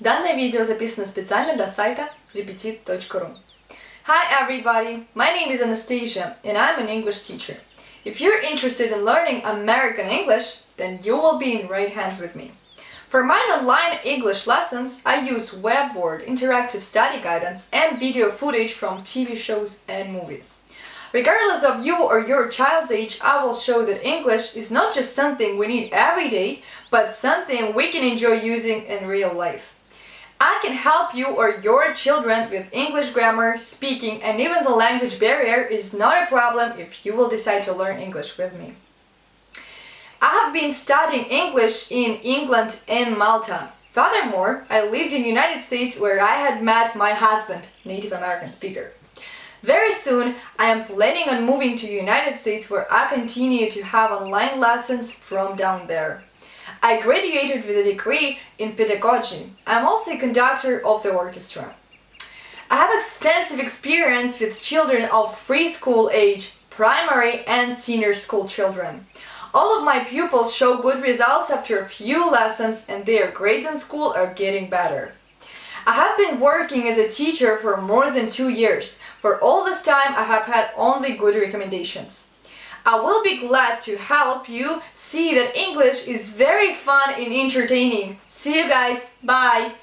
Данное видео записано специально для сайта repetit.ru. Hi everybody, my name is Anastasia and I'm an English teacher. If you're interested in learning American English, then you will be in right hands with me. For my online English lessons, I use webboard, interactive study guidance and video footage from TV shows and movies. Regardless of you or your child's age, I will show that English is not just something we need every day, but something we can enjoy using in real life. I can help you or your children with English grammar, speaking, and even the language barrier is not a problem if you will decide to learn English with me. I have been studying English in England and Malta. Furthermore, I lived in United States where I had met my husband, Native American speaker. Very soon, I am planning on moving to United States where I continue to have online lessons from down there. I graduated with a degree in pedagogy. I'm also a conductor of the orchestra. I have extensive experience with children of preschool age, primary and senior school children. All of my pupils show good results after a few lessons and their grades in school are getting better. I have been working as a teacher for more than two years. For all this time, I have had only good recommendations. I will be glad to help you see that English is very fun and entertaining. See you guys. Bye.